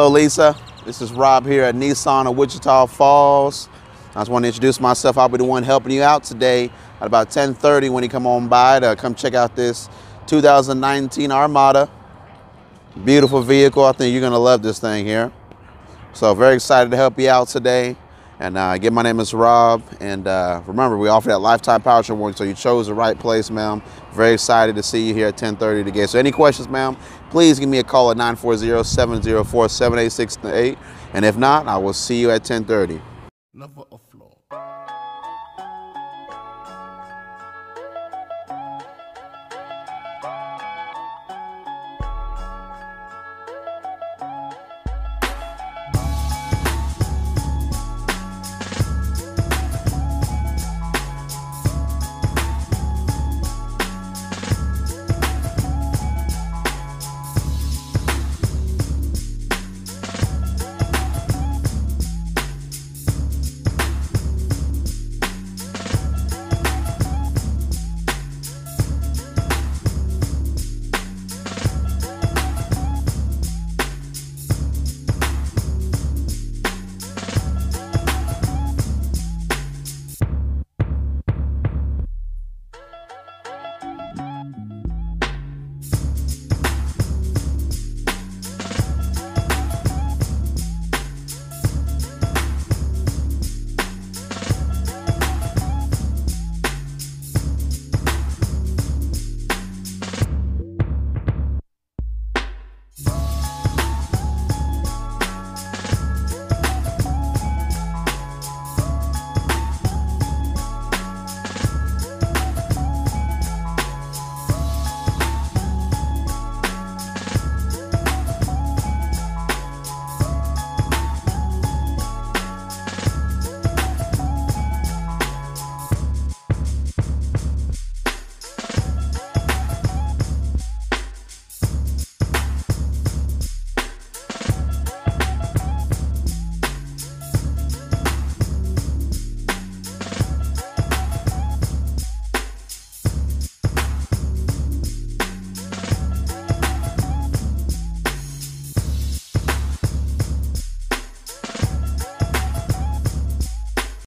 Hello, Lisa. This is Rob here at Nissan of Wichita Falls. I just want to introduce myself. I'll be the one helping you out today at about 10:30 when you come on by to come check out this 2019 Armada. Beautiful vehicle. I think you're going to love this thing here. So very excited to help you out today. And uh, again, my name is Rob. And uh, remember, we offer that lifetime powertrain warranty, so you chose the right place, ma'am. Very excited to see you here at 10:30 today. So any questions, ma'am, please give me a call at 940-704-7868. And if not, I will see you at 10:30. lover of.